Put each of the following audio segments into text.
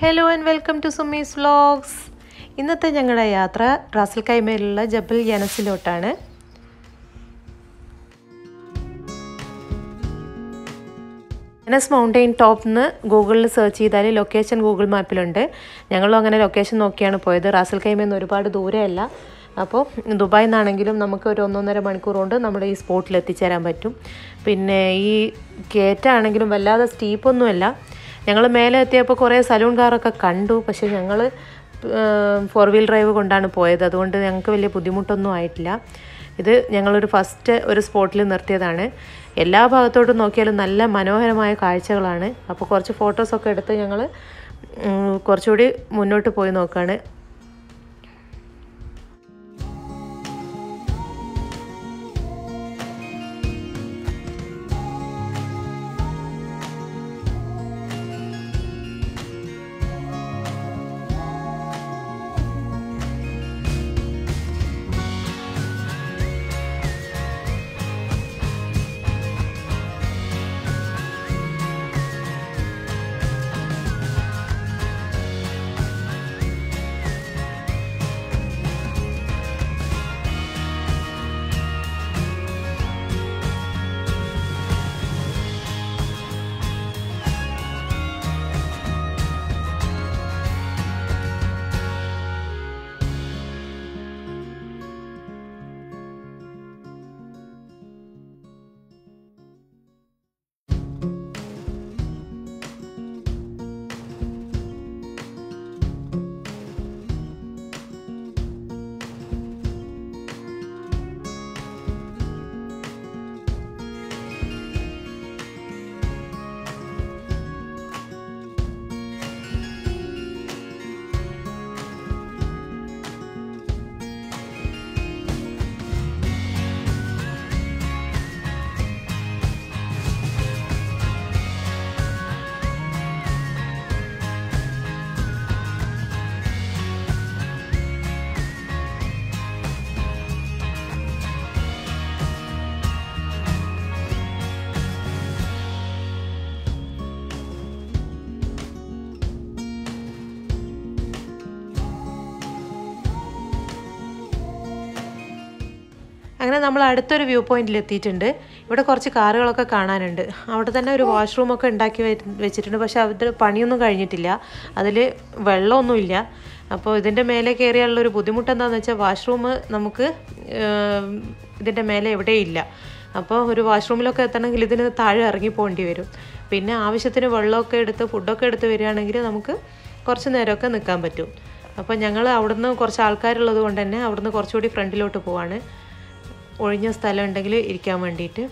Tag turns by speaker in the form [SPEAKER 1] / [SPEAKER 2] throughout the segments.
[SPEAKER 1] Hello and welcome to Sumi's vlogs ഇന്നത്തെ ഞങ്ങളുടെ യാത്ര റാസൽ കൈമയിലുള്ള ജബൽ യനസിലോട്ടാണ്. യനസ് മൗണ്ടെയിൻ ടോപ്പ് എന്ന് ഗൂഗിളിൽ സെർച്ച് ചെയ്താൽ ലൊക്കേഷൻ ഗൂഗിൾ മാപ്പിലുണ്ട് ഞങ്ങളും അങ്ങനെ ലൊക്കേഷൻ നോക്കിയാണ് പോയത്. റാസൽ കൈമയിൽ നിന്ന് ഒരുപാട് ദൂരമല്ല അപ്പോൾ ദുബായിൽ നിന്നാണെങ്കിലും നമുക്ക് ഒരു ഒന്നൊന്നര മണിക്കൂർ കൊണ്ട് നമ്മൾ ഈ സ്പോട്ടിൽ എത്തിച്ചേരാൻ പറ്റും. പിന്നെ ഈ കയറ്റാണെങ്കിലും വല്ലാതെ സ്റ്റീപ്പൊന്നുമല്ല ഞങ്ങൾ മേലെ എത്തിയപ്പോൾ കുറേ സലൂൺ കാറൊക്കെ കണ്ടു. പക്ഷേ ഞങ്ങൾ ഫോർ വീൽ ഡ്രൈവ് കൊണ്ടാണ് പോയത്. അതുകൊണ്ട് ഞങ്ങൾക്ക് വലിയ ബുദ്ധിമുട്ടൊന്നും ആയിട്ടില്ല. ഇത് ഞങ്ങളൊരു ഫസ്റ്റ് ഒരു സ്പോട്ടിൽ നിർത്തിയതാണ്. എല്ലാ ഭാഗത്തോട്ടും നോക്കിയാലും നല്ല മനോഹരമായ കാഴ്ചകളാണ്. അപ്പോൾ കുറച്ച് ഫോട്ടോസൊക്കെ എടുത്ത് ഞങ്ങൾ കുറച്ചുകൂടി മുന്നോട്ട് പോയി നോക്കുകയാണ് അങ്ങനെ നമ്മൾ അടുത്തൊരു വ്യൂ പോയിന്റിൽ എത്തിയിട്ടുണ്ട്. ഇവിടെ കുറച്ച് കാറുകളൊക്കെ കാണാനുണ്ട്. അവിടെ തന്നെ ഒരു വാഷ്റൂമൊക്കെ ഉണ്ടാക്കി വെച്ചിട്ടുണ്ട്. പക്ഷെ അവിടെ പണിയൊന്നും കഴിഞ്ഞിട്ടില്ല. അതിൽ വെള്ളമൊന്നുമില്ല അപ്പോൾ ഇതിന്റെ മേലെ കയറിയുള്ള ഒരു ബുദ്ധിമുട്ട് എന്താണെന്ന് വെച്ചാൽ വാഷ്റൂം നമുക്ക് ഇതിന്റെ മേലെ എവിടെയില്ല അപ്പോൾ ഒരു വാഷ്റൂമിലൊക്കെ എത്തണമെങ്കിൽ ഇതിന് താഴെ ഇറങ്ങി പോകേണ്ടി വരും. പിന്നെ ആവശ്യത്തിന് വെള്ളമൊക്കെ എടുത്ത് ഫുഡൊക്കെ എടുത്ത് വരികയാണെങ്കിൽ നമുക്ക് കുറച്ച് നേരമൊക്കെ നിൽക്കാൻ പറ്റും. അപ്പോൾ ഞങ്ങൾ അവിടുന്ന് കുറച്ച് ആൾക്കാരുള്ളത് കൊണ്ട് തന്നെ അവിടുന്ന് കുറച്ചുകൂടി ഫ്രണ്ടിലോട്ട് പോവാണ്. ഒഴിഞ്ഞ സ്ഥലം ഉണ്ടെങ്കിൽ ഇരിക്കാൻ വേണ്ടിയിട്ട്.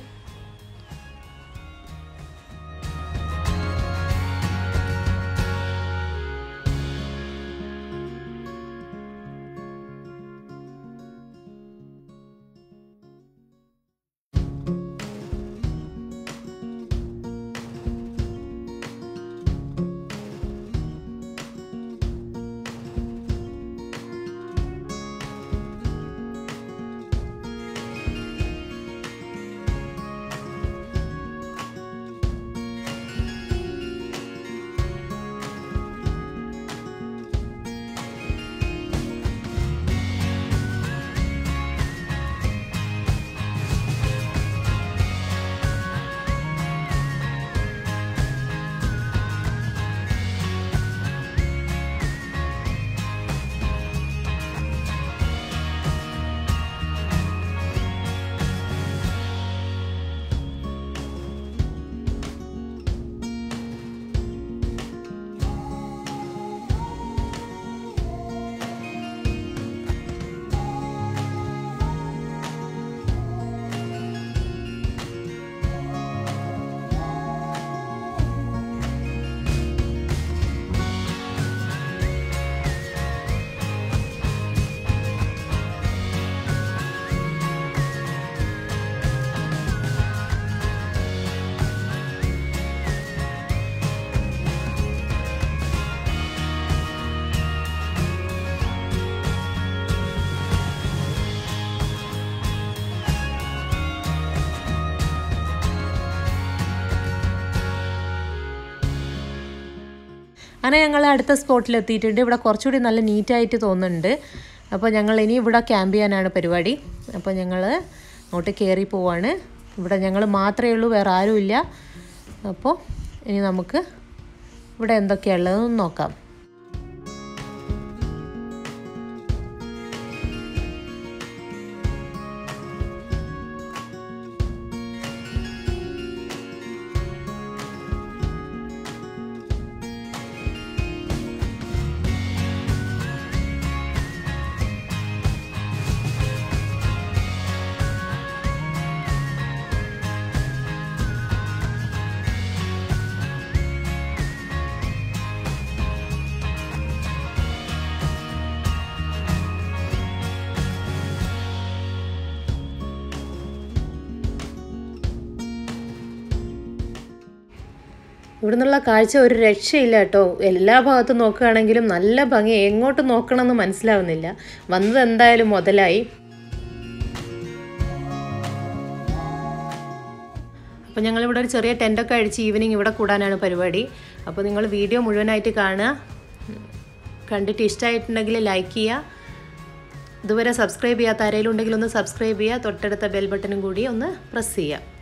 [SPEAKER 1] അങ്ങനെ ഞങ്ങൾ അടുത്ത സ്പോട്ടിൽ എത്തിയിട്ടുണ്ട്. ഇവിടെ കുറച്ചുകൂടി നല്ല നീറ്റായിട്ട് തോന്നുന്നുണ്ട്. അപ്പോൾ ഞങ്ങൾ ഇനി ഇവിടെ ക്യാമ്പ് ചെയ്യാനാണ് പരിപാടി. അപ്പോൾ ഞങ്ങൾ അങ്ങോട്ട് കയറി പോവാണ്. ഇവിടെ ഞങ്ങൾ മാത്രമേ ഉള്ളൂ വേറെ ആരുമില്ല. അപ്പോൾ ഇനി നമുക്ക് ഇവിടെ എന്തൊക്കെയുള്ളതെന്ന് നോക്കാം. ഇവിടെ നിന്നുള്ള കാഴ്ച ഒരു രക്ഷയില്ല കേട്ടോ. എല്ലാ ഭാഗത്തും നോക്കുകയാണെങ്കിലും നല്ല ഭംഗി. എങ്ങോട്ട് നോക്കണമെന്ന് മനസ്സിലാവുന്നില്ല. വന്നത് എന്തായാലും മുതലായി. അപ്പോൾ ഞങ്ങളിവിടെ ഒരു ചെറിയ ടെന്റൊക്കെ അഴിച്ച് ഈവനിങ് ഇവിടെ കൂടാനാണ് പരിപാടി. അപ്പോൾ നിങ്ങൾ വീഡിയോ മുഴുവനായിട്ട് കാണുക. കണ്ടിട്ട് ഇഷ്ടമായിട്ടുണ്ടെങ്കിൽ ലൈക്ക് ചെയ്യുക. ഇതുവരെ സബ്സ്ക്രൈബ് ചെയ്യാത്ത ആരെങ്കിലും ഉണ്ടെങ്കിൽ ഒന്ന് സബ്സ്ക്രൈബ് ചെയ്യുക. തൊട്ടടുത്ത ബെൽ ബട്ടണും കൂടി ഒന്ന് പ്രസ് ചെയ്യുക.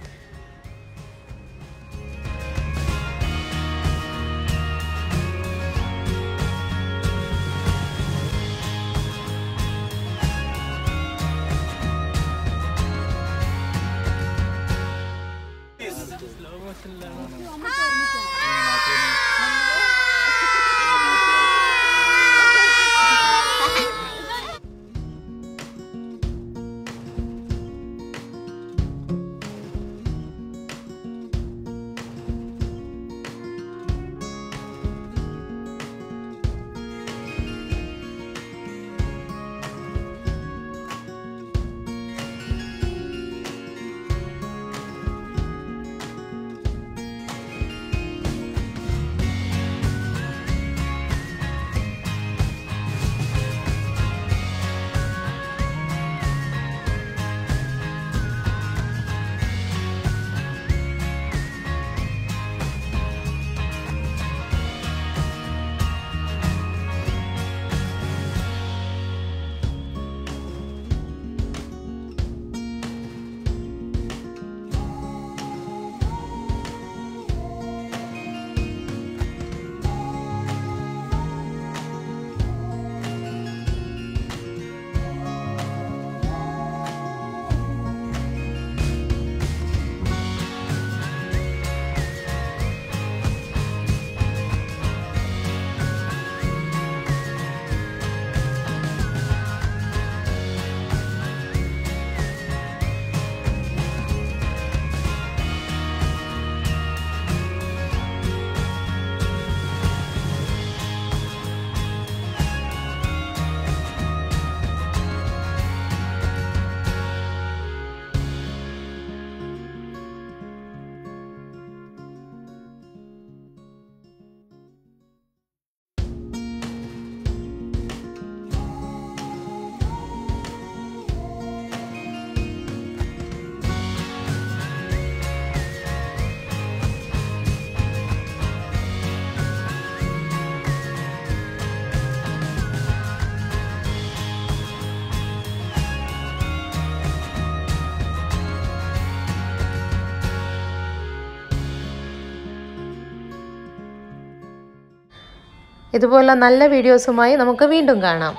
[SPEAKER 1] ഇതുപോലെ നല്ല വീഡിയോസുമായി നമുക്ക് വീണ്ടും കാണാം.